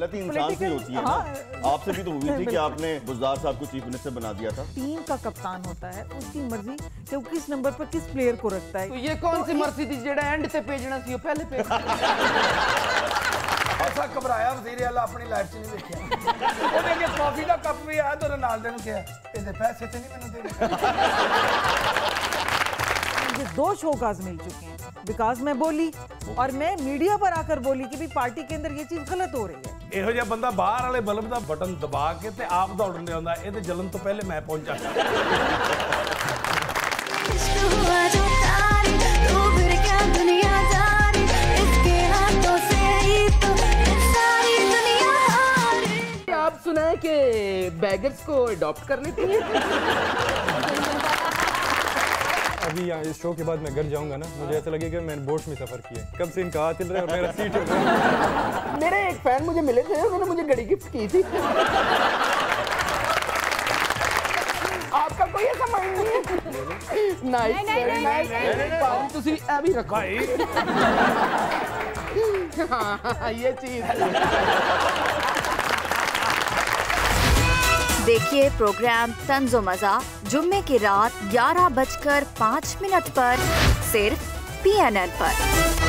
गलती इंसान से ही होती है ना हाँ। आपसे भी तो हुई थी कि आपने गुजार साहब को चीफ मिनिस्टर बना दिया था टीम का कप्तान होता है उसकी मर्जी कि वो किस नंबर पर किस प्लेयर को रखता तो है ये कौन सी मर्सी थी जेड़ा एंड ते भेजना सी ਉਹ ਪਹਿਲੇ ਭੇਜ ਐਸਾ ਘਬਰਾਇਆ ਵਜ਼ੀਰ ਆਲਾ ਆਪਣੀ ਲਾਈਫ 'ਚ ਨਹੀਂ ਦੇਖਿਆ ਉਹਨੇ ਕਿ ਕਾਫੀ ਦਾ ਕੱਪ ਵੀ ਆਇਆ ਤੇ ਰੋਨਾਲਡੋ ਨੂੰ ਕਿਹਾ ਇਹਦੇ ਪੈਸੇ ਤੇ नहीं ਮੈਨੂੰ देने मुझे दो शोकाज मिल चुके हैं बिकॉज मैं बोली और मैं मीडिया पर आकर बोली कि भी पार्टी के अंदर ये चीज गलत हो रही है ਇਹੋ ਜਿਹਾ ਬੰਦਾ ਬਾਹਰ ਵਾਲੇ ਬਲਬ ਦਾ ਬਟਨ ਦਬਾ ਕੇ ਤੇ ਆਪ ਦੌੜਨ ਦੇ ਆਉਂਦਾ ਇਹਦੇ ਜਲਨ ਤੋਂ ਪਹਿਲੇ ਮੈਂ ਪਹੁੰਚਾ इश्क हुआ जो तारी तू फिर क्या दुनियादारी इसके हाथों से ही तो ये सारी दुनिया हारी आप सुना है कि बैगर्स को अडॉप्ट कर लेती हैं अभी यहाँ इस शो के बाद मैं घर जाऊंगा ना मुझे ऐसा लगेगा मैंने बोट में सफर किया है। कब से इनका हाथ हिल रहा है और मेरा सीट हिल रहा है मेरे एक फैन मुझे मिले थे उन्होंने मुझे घड़ी गिफ्ट की थी आपका कोई ऐसा माइंड नहीं है नाइस वेरी नाइस ਤੁਸੀਂ ਇਹ ਵੀ ਰੱਖੋ ਭਾਈ हाँ ये चीज देखिए प्रोग्राम तंजो मज़ा, जुम्मे की रात ग्यारह बजकर पाँच मिनट पर, सिर्फ़ पी एन एल पर।